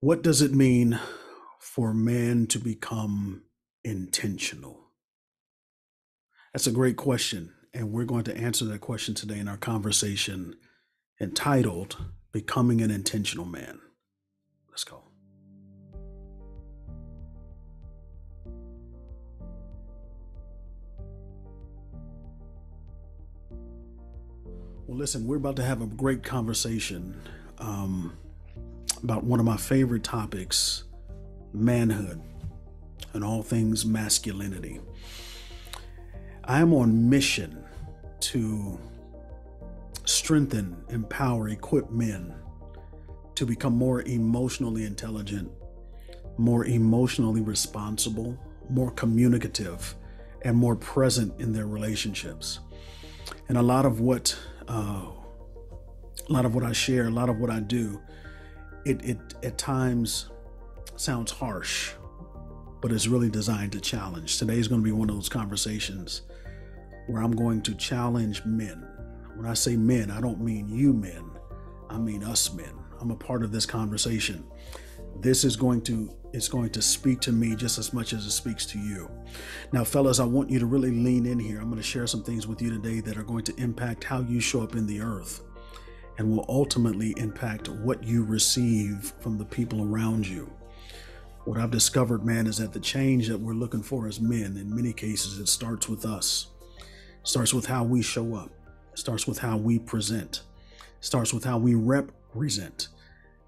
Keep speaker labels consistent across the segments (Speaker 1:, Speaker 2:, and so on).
Speaker 1: What does it mean for man to become intentional? That's a great question. And we're going to answer that question today in our conversation entitled Becoming an Intentional Man. Let's go. Well, listen, we're about to have a great conversation um, about one of my favorite topics manhood and all things masculinity. I am on mission to strengthen, empower, equip men to become more emotionally intelligent, more emotionally responsible, more communicative, and more present in their relationships. And a lot of what uh, a lot of what I share, a lot of what I do, it, it at times sounds harsh, but it's really designed to challenge. Today is going to be one of those conversations where I'm going to challenge men. When I say men, I don't mean you men, I mean us men. I'm a part of this conversation. This is going to it's going to speak to me just as much as it speaks to you. Now, fellas, I want you to really lean in here. I'm going to share some things with you today that are going to impact how you show up in the earth and will ultimately impact what you receive from the people around you. What I've discovered, man, is that the change that we're looking for as men, in many cases, it starts with us. It starts with how we show up. It starts with how we present. It starts with how we represent.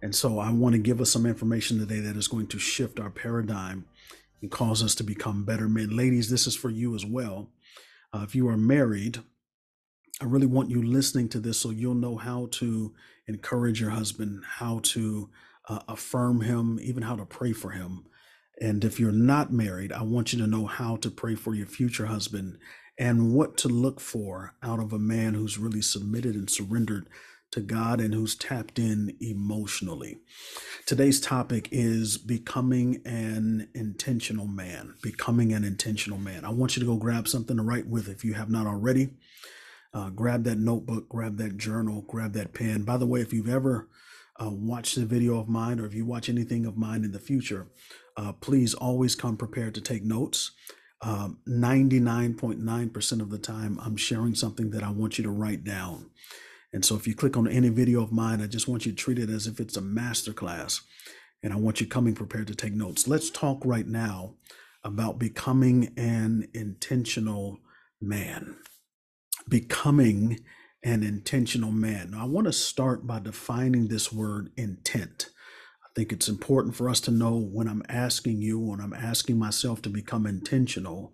Speaker 1: And so I want to give us some information today that is going to shift our paradigm and cause us to become better men. Ladies, this is for you as well. Uh, if you are married, I really want you listening to this so you'll know how to encourage your husband, how to uh, affirm him, even how to pray for him. And if you're not married, I want you to know how to pray for your future husband and what to look for out of a man who's really submitted and surrendered to God and who's tapped in emotionally. Today's topic is becoming an intentional man. Becoming an intentional man. I want you to go grab something to write with if you have not already. Uh, grab that notebook, grab that journal, grab that pen. By the way, if you've ever uh, watched a video of mine or if you watch anything of mine in the future, uh, please always come prepared to take notes. 99.9% um, of the time, I'm sharing something that I want you to write down. And so if you click on any video of mine, I just want you to treat it as if it's a master class. And I want you coming prepared to take notes. Let's talk right now about becoming an intentional man. Becoming an intentional man. Now, I want to start by defining this word intent. I think it's important for us to know when I'm asking you, when I'm asking myself to become intentional,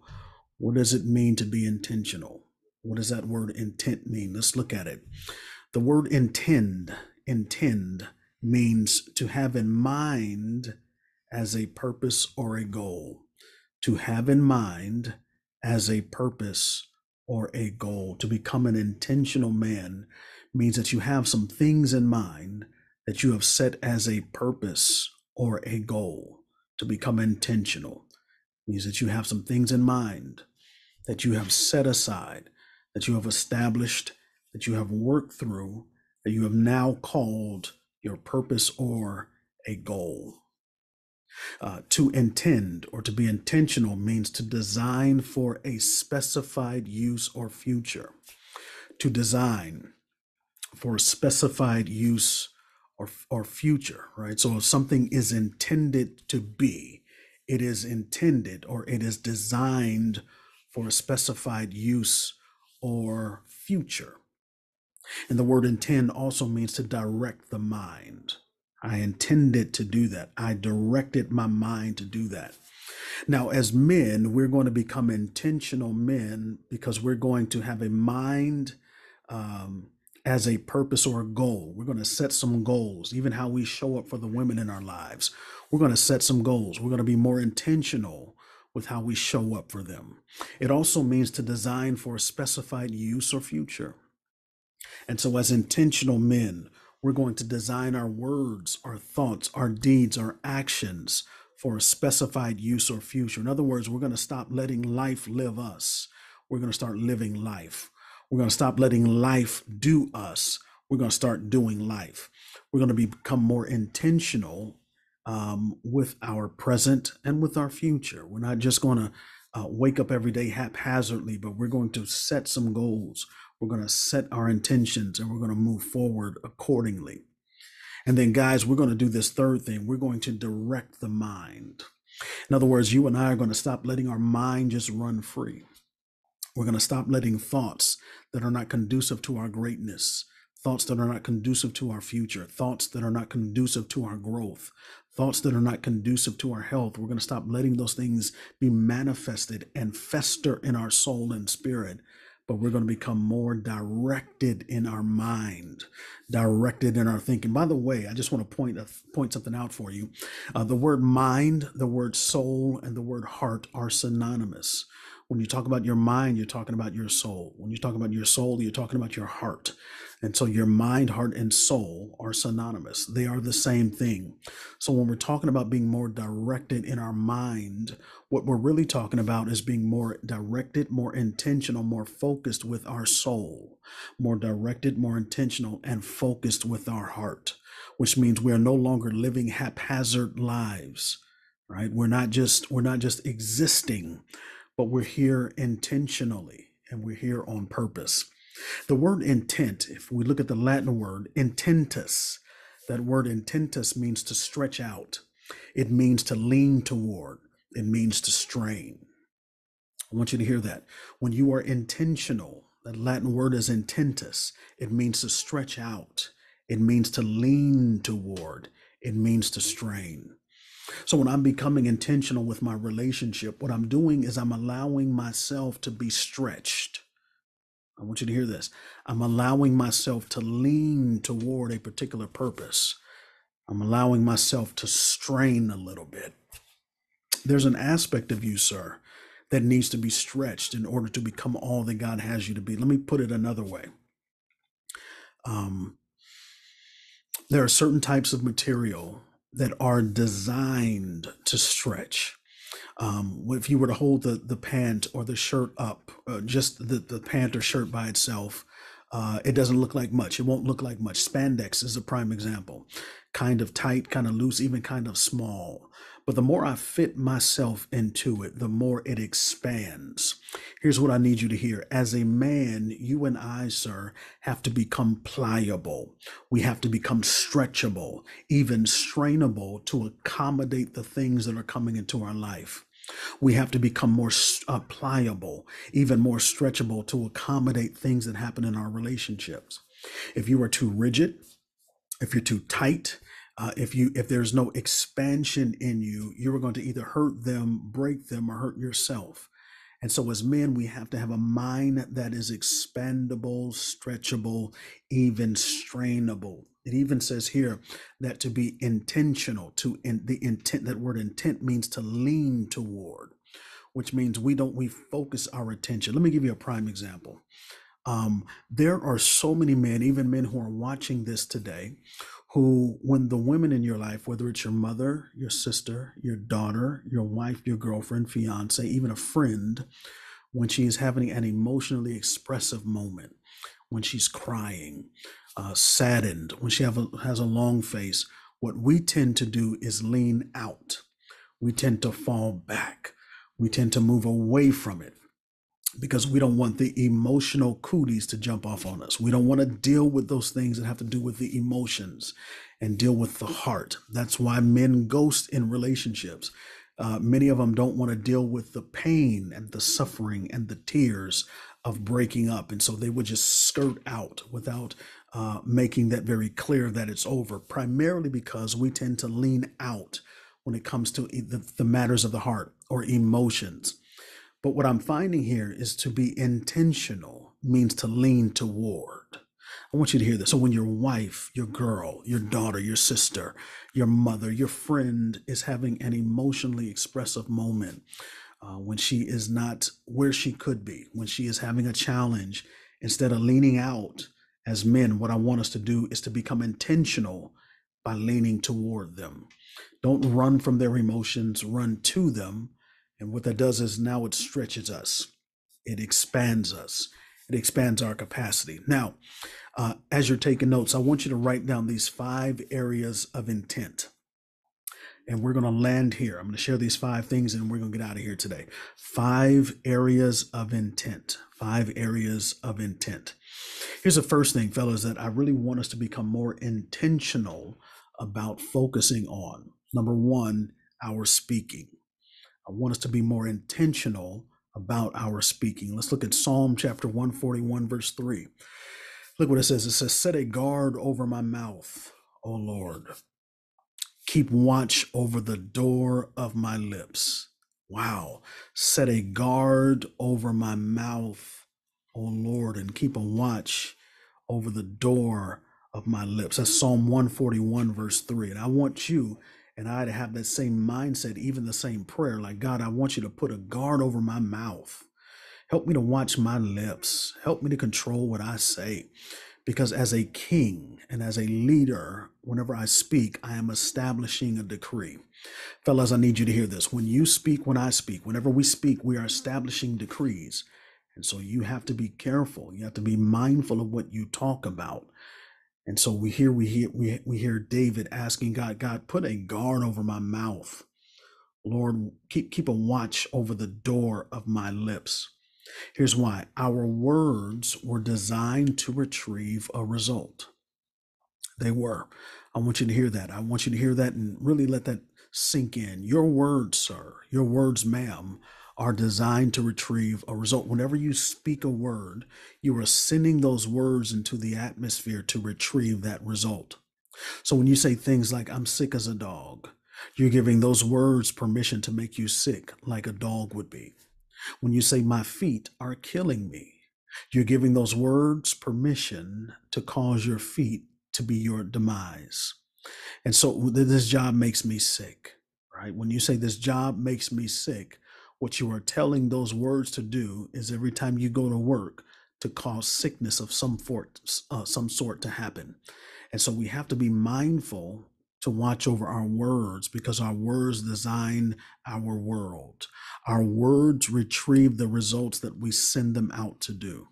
Speaker 1: what does it mean to be intentional? What does that word intent mean? Let's look at it. The word intend, intend means to have in mind as a purpose or a goal. To have in mind as a purpose or a goal. To become an intentional man means that you have some things in mind that you have set as a purpose or a goal. To become intentional means that you have some things in mind that you have set aside that you have established, that you have worked through, that you have now called your purpose or a goal. Uh, to intend or to be intentional means to design for a specified use or future. To design for a specified use or, or future, right? So if something is intended to be, it is intended or it is designed for a specified use or future. And the word intend also means to direct the mind. I intended to do that. I directed my mind to do that. Now, as men, we're going to become intentional men because we're going to have a mind um, as a purpose or a goal. We're going to set some goals, even how we show up for the women in our lives. We're going to set some goals. We're going to be more intentional with how we show up for them. It also means to design for a specified use or future. And so, as intentional men, we're going to design our words, our thoughts, our deeds, our actions for a specified use or future. In other words, we're going to stop letting life live us. We're going to start living life. We're going to stop letting life do us. We're going to start doing life. We're going to become more intentional um, with our present and with our future. We're not just going to uh, wake up every day haphazardly, but we're going to set some goals. We're going to set our intentions and we're going to move forward accordingly. And then, guys, we're going to do this third thing. We're going to direct the mind. In other words, you and I are going to stop letting our mind just run free. We're going to stop letting thoughts that are not conducive to our greatness, thoughts that are not conducive to our future, thoughts that are not conducive to our growth, thoughts that are not conducive to our health. We're going to stop letting those things be manifested and fester in our soul and spirit but we're going to become more directed in our mind, directed in our thinking. By the way, I just want to point a, point something out for you. Uh, the word mind, the word soul, and the word heart are synonymous. When you talk about your mind, you're talking about your soul. When you talk about your soul, you're talking about your heart. And so your mind, heart, and soul are synonymous. They are the same thing. So when we're talking about being more directed in our mind, what we're really talking about is being more directed, more intentional, more focused with our soul, more directed, more intentional, and focused with our heart, which means we are no longer living haphazard lives, right? We're not just we're not just existing, but we're here intentionally and we're here on purpose. The word intent, if we look at the Latin word intentus, that word intentus means to stretch out. It means to lean toward. It means to strain. I want you to hear that. When you are intentional, that Latin word is intentus. It means to stretch out. It means to lean toward. It means to strain. So when I'm becoming intentional with my relationship, what I'm doing is I'm allowing myself to be stretched. I want you to hear this. I'm allowing myself to lean toward a particular purpose. I'm allowing myself to strain a little bit there's an aspect of you, sir, that needs to be stretched in order to become all that God has you to be. Let me put it another way. Um, there are certain types of material that are designed to stretch. Um, if you were to hold the, the pant or the shirt up, uh, just the, the pant or shirt by itself, uh, it doesn't look like much. It won't look like much. Spandex is a prime example. Kind of tight, kind of loose, even kind of small. But the more I fit myself into it, the more it expands. Here's what I need you to hear. As a man, you and I, sir, have to become pliable. We have to become stretchable, even strainable to accommodate the things that are coming into our life. We have to become more uh, pliable, even more stretchable to accommodate things that happen in our relationships. If you are too rigid, if you're too tight, uh, if you if there's no expansion in you you are going to either hurt them break them or hurt yourself and so as men we have to have a mind that is expandable stretchable even strainable it even says here that to be intentional to in the intent that word intent means to lean toward which means we don't we focus our attention. Let me give you a prime example. Um, there are so many men even men who are watching this today who, when the women in your life, whether it's your mother, your sister, your daughter, your wife, your girlfriend, fiance, even a friend, when she is having an emotionally expressive moment, when she's crying, uh, saddened, when she have a, has a long face, what we tend to do is lean out. We tend to fall back. We tend to move away from it because we don't want the emotional cooties to jump off on us. We don't want to deal with those things that have to do with the emotions and deal with the heart. That's why men ghost in relationships. Uh, many of them don't want to deal with the pain and the suffering and the tears of breaking up. And so they would just skirt out without uh, making that very clear that it's over, primarily because we tend to lean out when it comes to the, the matters of the heart or emotions. But what I'm finding here is to be intentional means to lean toward. I want you to hear this. So when your wife, your girl, your daughter, your sister, your mother, your friend is having an emotionally expressive moment, uh, when she is not where she could be, when she is having a challenge, instead of leaning out as men, what I want us to do is to become intentional by leaning toward them. Don't run from their emotions, run to them and what that does is now it stretches us, it expands us, it expands our capacity. Now, uh, as you're taking notes, I want you to write down these five areas of intent. And we're going to land here. I'm going to share these five things and we're going to get out of here today. Five areas of intent. Five areas of intent. Here's the first thing, fellas, that I really want us to become more intentional about focusing on. Number one, our speaking. I want us to be more intentional about our speaking. Let's look at Psalm chapter 141, verse 3. Look what it says. It says, Set a guard over my mouth, O Lord. Keep watch over the door of my lips. Wow. Set a guard over my mouth, O Lord, and keep a watch over the door of my lips. That's Psalm 141, verse 3. And I want you and I to have that same mindset, even the same prayer. Like, God, I want you to put a guard over my mouth. Help me to watch my lips. Help me to control what I say. Because as a king and as a leader, whenever I speak, I am establishing a decree. Fellas, I need you to hear this. When you speak, when I speak, whenever we speak, we are establishing decrees. And so you have to be careful. You have to be mindful of what you talk about. And so we hear we hear we, we hear David asking God, God, put a guard over my mouth. Lord, keep keep a watch over the door of my lips. Here's why. Our words were designed to retrieve a result. They were. I want you to hear that. I want you to hear that and really let that sink in. Your words, sir, your words, ma'am, are designed to retrieve a result. Whenever you speak a word, you are sending those words into the atmosphere to retrieve that result. So when you say things like, I'm sick as a dog, you're giving those words permission to make you sick like a dog would be. When you say, My feet are killing me, you're giving those words permission to cause your feet to be your demise. And so this job makes me sick, right? When you say this job makes me sick, what you are telling those words to do is every time you go to work to cause sickness of some sort, uh, some sort to happen. And so we have to be mindful to watch over our words because our words design our world. Our words retrieve the results that we send them out to do.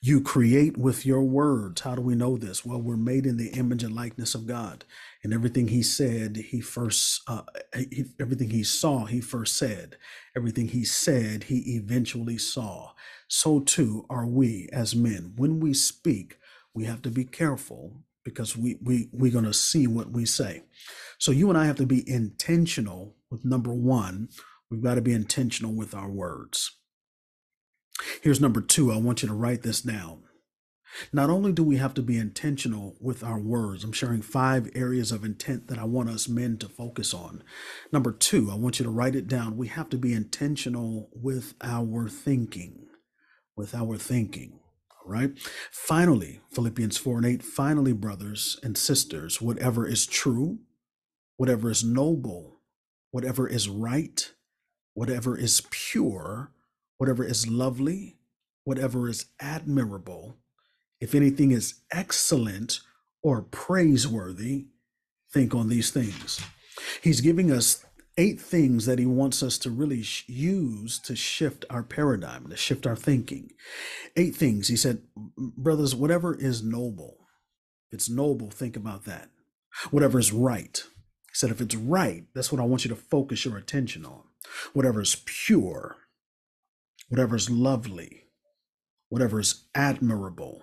Speaker 1: You create with your words. How do we know this? Well, we're made in the image and likeness of God, and everything He said, He first, uh, he, everything He saw, He first said. Everything He said, He eventually saw. So too are we as men. When we speak, we have to be careful because we we we're gonna see what we say. So you and I have to be intentional with number one. We've got to be intentional with our words. Here's number two. I want you to write this down. Not only do we have to be intentional with our words, I'm sharing five areas of intent that I want us men to focus on. Number two, I want you to write it down. We have to be intentional with our thinking. With our thinking. Right. Finally, Philippians 4 and 8. Finally, brothers and sisters, whatever is true, whatever is noble, whatever is right, whatever is pure, whatever is lovely, whatever is admirable, if anything is excellent or praiseworthy, think on these things. He's giving us eight things that he wants us to really sh- use to shift our paradigm, to shift our thinking. Eight things. He said, brothers, whatever is noble, it's noble, think about that. Whatever is right. He said, if it's right, that's what I want you to focus your attention on. Whatever is pure, whatever is lovely, whatever is admirable,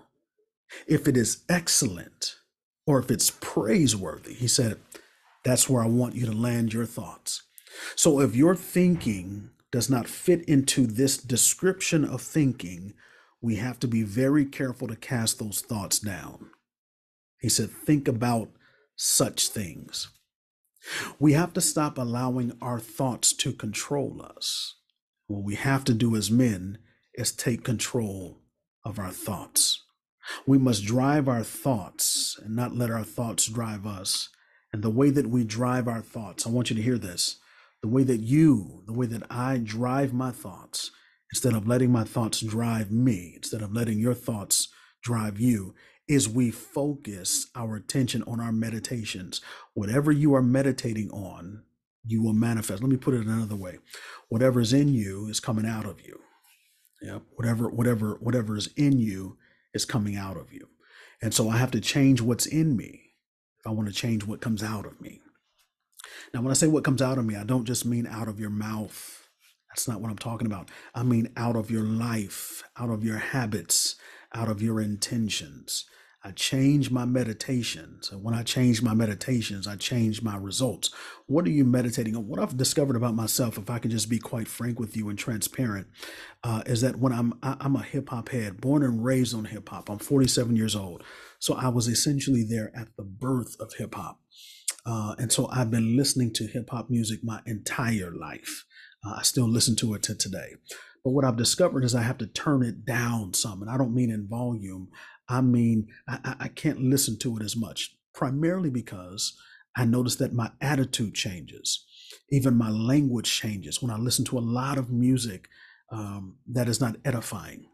Speaker 1: if it is excellent, or if it's praiseworthy, he said, that's where I want you to land your thoughts. So if your thinking does not fit into this description of thinking, we have to be very careful to cast those thoughts down. He said, think about such things. We have to stop allowing our thoughts to control us. What we have to do as men is take control of our thoughts. We must drive our thoughts and not let our thoughts drive us. And the way that we drive our thoughts, I want you to hear this the way that you, the way that I drive my thoughts, instead of letting my thoughts drive me, instead of letting your thoughts drive you, is we focus our attention on our meditations. Whatever you are meditating on, you will manifest. Let me put it another way. Whatever is in you is coming out of you. Yeah. Whatever, whatever, whatever is in you is coming out of you. And so I have to change what's in me I want to change what comes out of me. Now, when I say what comes out of me, I don't just mean out of your mouth. That's not what I'm talking about. I mean out of your life, out of your habits, out of your intentions. I change my meditations. And when I change my meditations, I change my results. What are you meditating on? What I've discovered about myself, if I can just be quite frank with you and transparent, uh, is that when I'm I- I'm a hip hop head, born and raised on hip hop. I'm 47 years old, so I was essentially there at the birth of hip hop, uh, and so I've been listening to hip hop music my entire life. Uh, I still listen to it to today. But what I've discovered is I have to turn it down some, and I don't mean in volume. I mean, I, I can't listen to it as much, primarily because I notice that my attitude changes. Even my language changes when I listen to a lot of music um, that is not edifying.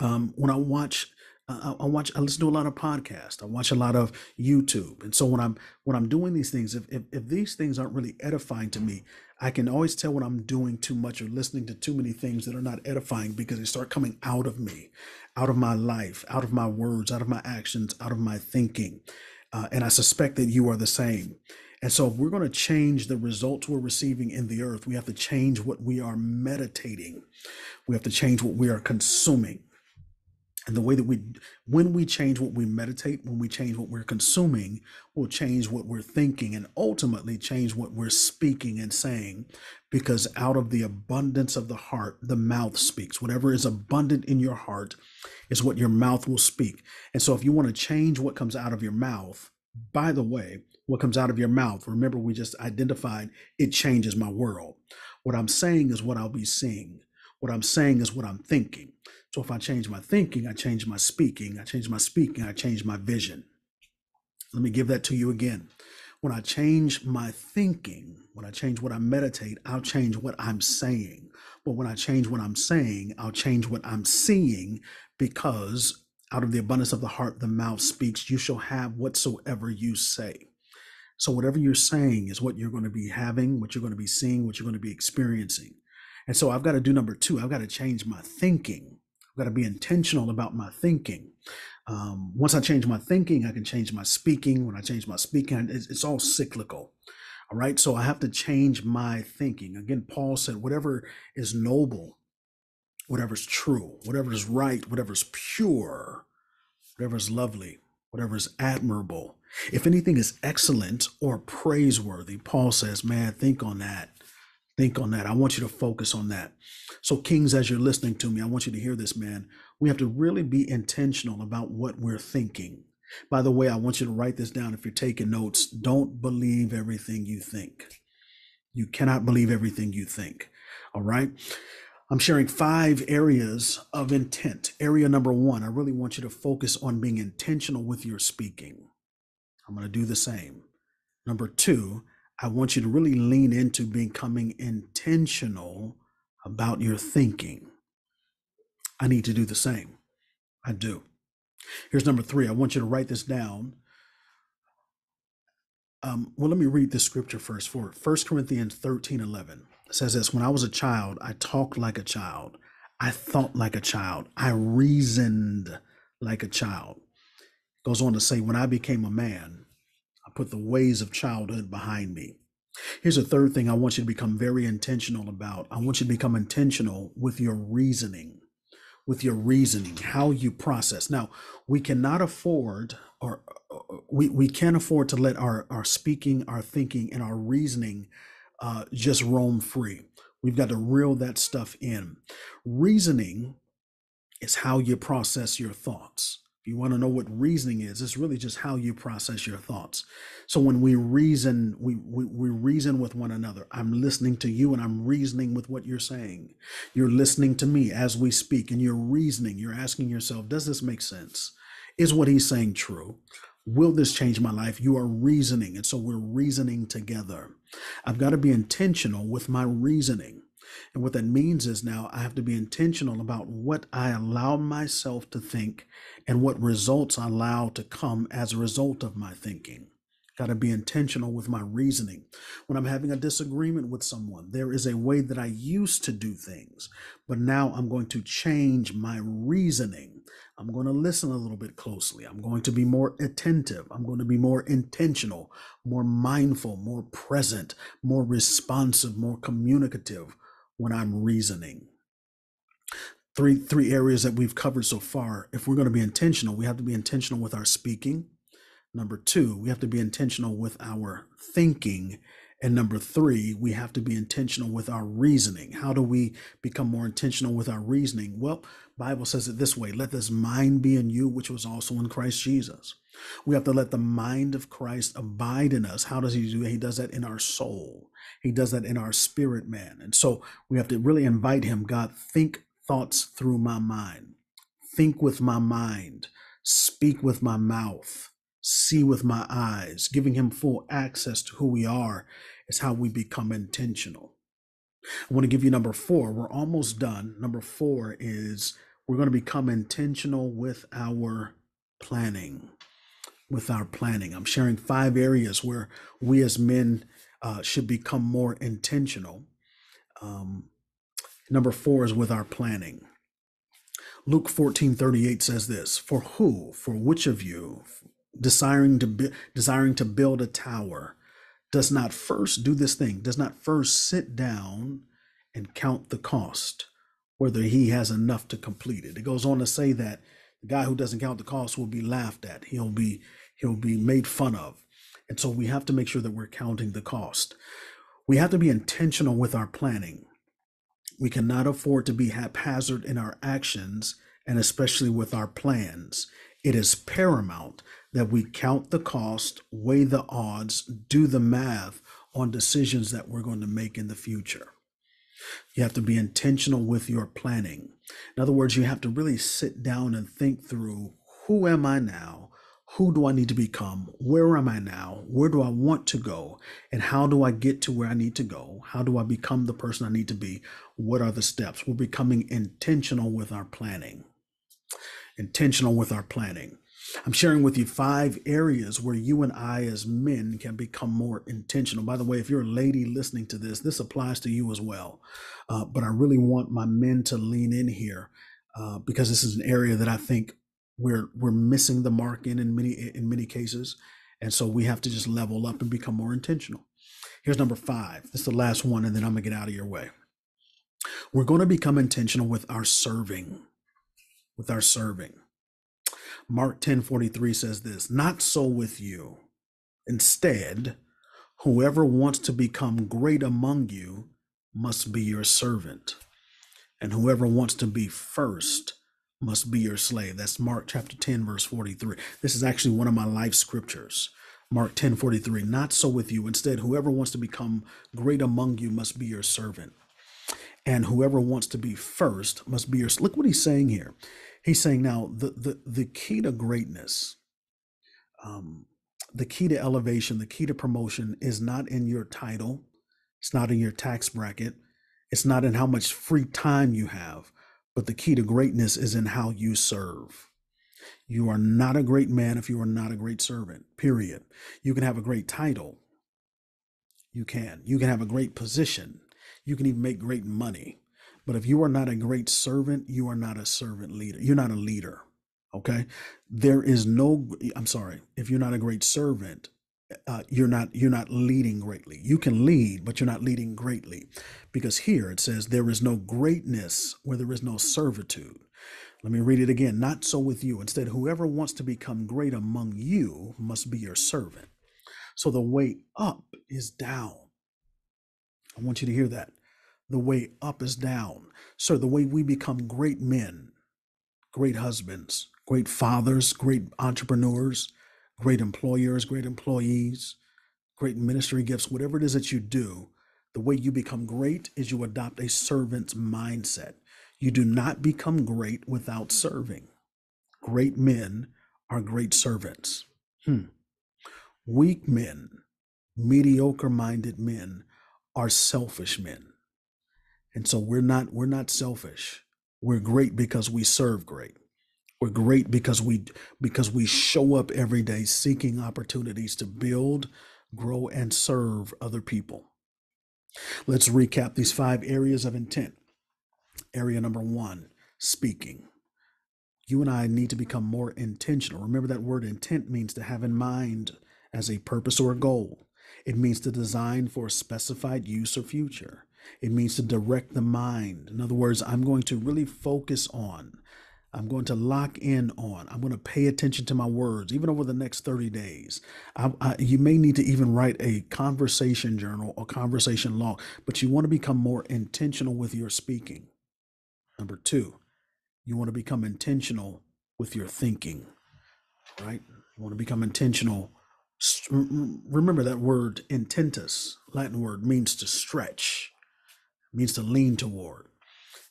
Speaker 1: Um, when I watch, uh, I watch, I listen to a lot of podcasts. I watch a lot of YouTube, and so when I'm when I'm doing these things, if if, if these things aren't really edifying to me, I can always tell when I'm doing too much or listening to too many things that are not edifying because they start coming out of me, out of my life, out of my words, out of my actions, out of my thinking. Uh, and I suspect that you are the same. And so, if we're going to change the results we're receiving in the earth, we have to change what we are meditating. We have to change what we are consuming and the way that we when we change what we meditate when we change what we're consuming will change what we're thinking and ultimately change what we're speaking and saying. Because out of the abundance of the heart the mouth speaks. Whatever is abundant in your heart is what your mouth will speak. And so if you want to change what comes out of your mouth by the way what comes out of your mouth remember we just identified it changes my world. What i'm saying is what i'll be seeing. What i'm saying is what i'm thinking so if I change my thinking, I change my speaking. I change my speaking, I change my vision. Let me give that to you again. When I change my thinking, when I change what I meditate, I'll change what I'm saying. But when I change what I'm saying, I'll change what I'm seeing because out of the abundance of the heart, the mouth speaks. You shall have whatsoever you say. So, whatever you're saying is what you're going to be having, what you're going to be seeing, what you're going to be experiencing. And so, I've got to do number two, I've got to change my thinking. I've got to be intentional about my thinking. Um, once I change my thinking, I can change my speaking. When I change my speaking, it's, it's all cyclical. All right. So I have to change my thinking. Again, Paul said, whatever is noble, whatever's true, whatever is right, whatever is pure, whatever is lovely, whatever is admirable. If anything is excellent or praiseworthy, Paul says, man, think on that. Think on that. I want you to focus on that. So, Kings, as you're listening to me, I want you to hear this, man. We have to really be intentional about what we're thinking. By the way, I want you to write this down if you're taking notes. Don't believe everything you think. You cannot believe everything you think. All right. I'm sharing five areas of intent. Area number one, I really want you to focus on being intentional with your speaking. I'm going to do the same. Number two, I want you to really lean into becoming intentional about your thinking. I need to do the same. I do. Here's number three. I want you to write this down. Um, well, let me read this scripture first for 1 Corinthians 13 11. It says this When I was a child, I talked like a child, I thought like a child, I reasoned like a child. It goes on to say, When I became a man, put the ways of childhood behind me. Here's a third thing I want you to become very intentional about. I want you to become intentional with your reasoning, with your reasoning, how you process. Now, we cannot afford or we, we can't afford to let our, our speaking, our thinking, and our reasoning uh, just roam free. We've got to reel that stuff in. Reasoning is how you process your thoughts you want to know what reasoning is, it's really just how you process your thoughts. So when we reason, we, we, we reason with one another. I'm listening to you and I'm reasoning with what you're saying. You're listening to me as we speak and you're reasoning. You're asking yourself, does this make sense? Is what he's saying true? Will this change my life? You are reasoning. And so we're reasoning together. I've got to be intentional with my reasoning. And what that means is now I have to be intentional about what I allow myself to think and what results I allow to come as a result of my thinking. Got to be intentional with my reasoning. When I'm having a disagreement with someone, there is a way that I used to do things, but now I'm going to change my reasoning. I'm going to listen a little bit closely. I'm going to be more attentive. I'm going to be more intentional, more mindful, more present, more responsive, more communicative when I'm reasoning. Three three areas that we've covered so far. If we're going to be intentional, we have to be intentional with our speaking. Number two, we have to be intentional with our thinking. And number three, we have to be intentional with our reasoning. How do we become more intentional with our reasoning? Well, Bible says it this way: "Let this mind be in you, which was also in Christ Jesus." We have to let the mind of Christ abide in us. How does He do? He does that in our soul. He does that in our spirit, man. And so we have to really invite Him. God, think thoughts through my mind. Think with my mind. Speak with my mouth see with my eyes, giving him full access to who we are is how we become intentional. I want to give you number four. We're almost done. Number four is we're going to become intentional with our planning. With our planning. I'm sharing five areas where we as men uh, should become more intentional. Um, number four is with our planning. Luke 14 38 says this For who, for which of you, desiring to be, desiring to build a tower does not first do this thing does not first sit down and count the cost whether he has enough to complete it. It goes on to say that the guy who doesn't count the cost will be laughed at he'll be he'll be made fun of. And so we have to make sure that we're counting the cost. We have to be intentional with our planning. We cannot afford to be haphazard in our actions and especially with our plans. It is paramount that we count the cost, weigh the odds, do the math on decisions that we're going to make in the future. You have to be intentional with your planning. In other words, you have to really sit down and think through who am I now? Who do I need to become? Where am I now? Where do I want to go? And how do I get to where I need to go? How do I become the person I need to be? What are the steps? We're becoming intentional with our planning. Intentional with our planning. I'm sharing with you five areas where you and I, as men, can become more intentional. By the way, if you're a lady listening to this, this applies to you as well. Uh, but I really want my men to lean in here uh, because this is an area that I think we're we're missing the mark in in many in many cases, and so we have to just level up and become more intentional. Here's number five. This is the last one, and then I'm gonna get out of your way. We're going to become intentional with our serving, with our serving. Mark 10:43 says this, "Not so with you. Instead, whoever wants to become great among you must be your servant, and whoever wants to be first must be your slave." That's Mark chapter 10 verse 43. This is actually one of my life scriptures. Mark 10:43, "Not so with you. Instead, whoever wants to become great among you must be your servant." And whoever wants to be first must be your. Look what he's saying here. He's saying now the the the key to greatness, um, the key to elevation, the key to promotion is not in your title, it's not in your tax bracket, it's not in how much free time you have, but the key to greatness is in how you serve. You are not a great man if you are not a great servant. Period. You can have a great title. You can. You can have a great position. You can even make great money. But if you are not a great servant, you are not a servant leader. You're not a leader. Okay. There is no, I'm sorry, if you're not a great servant, uh, you're not you're not leading greatly. You can lead, but you're not leading greatly, because here it says there is no greatness where there is no servitude. Let me read it again. Not so with you. Instead, whoever wants to become great among you must be your servant. So the way up is down. I want you to hear that the way up is down. So, the way we become great men, great husbands, great fathers, great entrepreneurs, great employers, great employees, great ministry gifts, whatever it is that you do, the way you become great is you adopt a servant's mindset. You do not become great without serving. Great men are great servants. Hmm. Weak men, mediocre minded men are selfish men. And so we're not we're not selfish. We're great because we serve great. We're great because we because we show up every day seeking opportunities to build, grow, and serve other people. Let's recap these five areas of intent. Area number one, speaking. You and I need to become more intentional. Remember that word intent means to have in mind as a purpose or a goal. It means to design for a specified use or future. It means to direct the mind. In other words, I'm going to really focus on, I'm going to lock in on, I'm going to pay attention to my words, even over the next 30 days. I, I, you may need to even write a conversation journal or conversation log, but you want to become more intentional with your speaking. Number two, you want to become intentional with your thinking, right? You want to become intentional. Remember that word intentus, Latin word, means to stretch means to lean toward.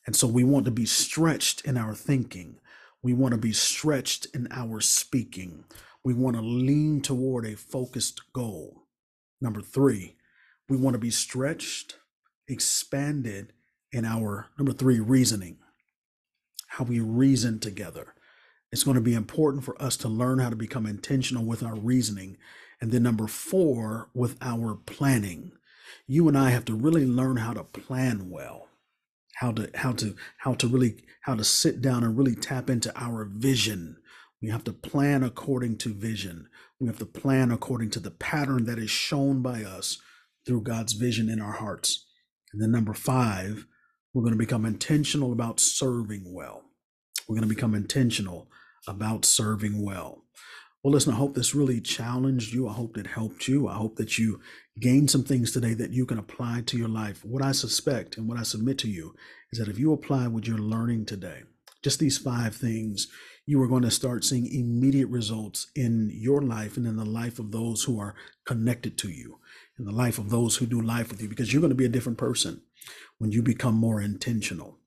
Speaker 1: And so we want to be stretched in our thinking. We want to be stretched in our speaking. We want to lean toward a focused goal. Number three, we want to be stretched, expanded in our number three, reasoning. How we reason together. It's going to be important for us to learn how to become intentional with our reasoning. And then number four, with our planning you and I have to really learn how to plan well, how to how to how to really how to sit down and really tap into our vision. We have to plan according to vision. We have to plan according to the pattern that is shown by us through God's vision in our hearts. And then number 5, we're going to become intentional about serving well. We're going to become intentional about serving well. Well, listen, I hope this really challenged you. I hope it helped you. I hope that you gained some things today that you can apply to your life. What I suspect and what I submit to you is that if you apply what you're learning today, just these five things, you are going to start seeing immediate results in your life and in the life of those who are connected to you, in the life of those who do life with you, because you're going to be a different person when you become more intentional.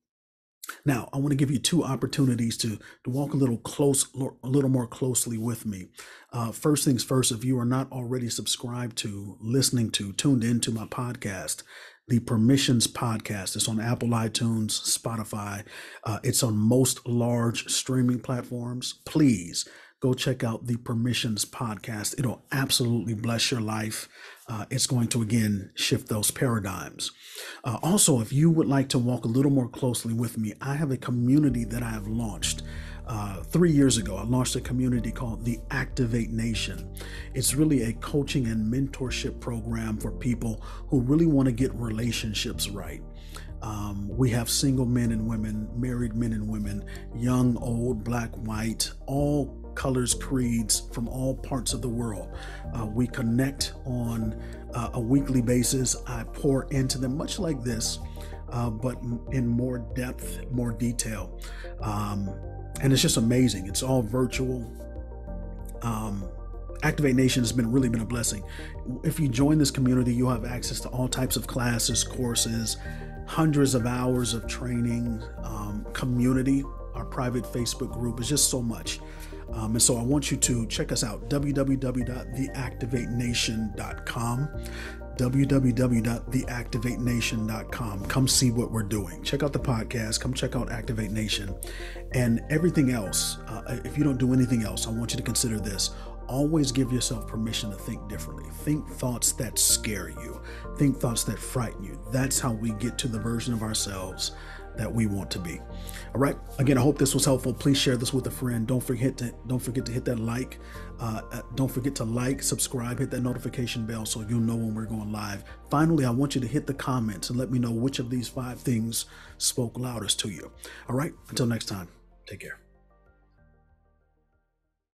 Speaker 1: Now, I want to give you two opportunities to, to walk a little close, a little more closely with me. Uh, first things first, if you are not already subscribed to, listening to, tuned into my podcast, the Permissions Podcast. It's on Apple iTunes, Spotify. Uh, it's on most large streaming platforms. Please go check out the Permissions Podcast. It'll absolutely bless your life uh, it's going to again shift those paradigms. Uh, also, if you would like to walk a little more closely with me, I have a community that I have launched. Uh, three years ago, I launched a community called the Activate Nation. It's really a coaching and mentorship program for people who really want to get relationships right. Um, we have single men and women, married men and women, young, old, black, white, all colors, creeds from all parts of the world. Uh, we connect on uh, a weekly basis. I pour into them, much like this, uh, but in more depth, more detail. Um, and it's just amazing. It's all virtual. Um, Activate Nation has been really been a blessing. If you join this community, you'll have access to all types of classes, courses, hundreds of hours of training, um, community. Our private Facebook group is just so much. Um, and so I want you to check us out www.theactivatenation.com www.theactivatenation.com. Come see what we're doing. Check out the podcast. Come check out Activate Nation. And everything else, uh, if you don't do anything else, I want you to consider this. Always give yourself permission to think differently. Think thoughts that scare you, think thoughts that frighten you. That's how we get to the version of ourselves that we want to be. All right. Again, I hope this was helpful. Please share this with a friend. Don't forget to don't forget to hit that like. Uh, uh, don't forget to like, subscribe, hit that notification bell so you'll know when we're going live. Finally, I want you to hit the comments and let me know which of these five things spoke loudest to you. All right. Until next time, take care.